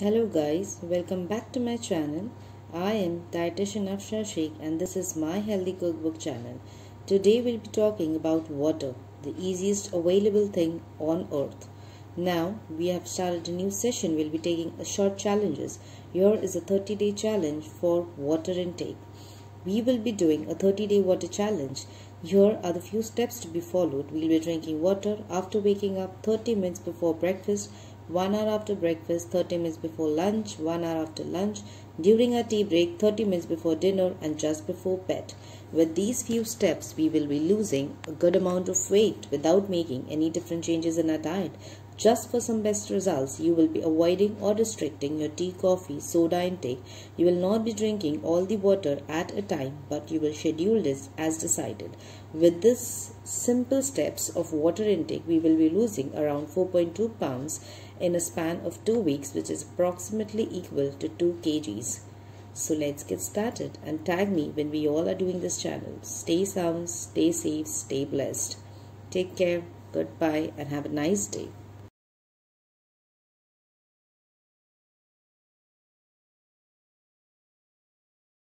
Hello guys, welcome back to my channel. I am dietitian Afsha Sheikh and this is my healthy cookbook channel. Today we'll be talking about water, the easiest available thing on earth. Now we have started a new session. We'll be taking a short challenges. Here is a 30 day challenge for water intake. We will be doing a 30 day water challenge. Here are the few steps to be followed. We'll be drinking water after waking up 30 minutes before breakfast 1 hour after breakfast, 30 minutes before lunch, 1 hour after lunch, during our tea break, 30 minutes before dinner, and just before bed. With these few steps, we will be losing a good amount of weight without making any different changes in our diet. Just for some best results, you will be avoiding or restricting your tea, coffee, soda intake. You will not be drinking all the water at a time, but you will schedule this as decided. With this simple steps of water intake, we will be losing around 4.2 pounds in a span of 2 weeks, which is approximately equal to 2 kgs. So let's get started and tag me when we all are doing this channel. Stay sound, stay safe, stay blessed. Take care, goodbye, and have a nice day.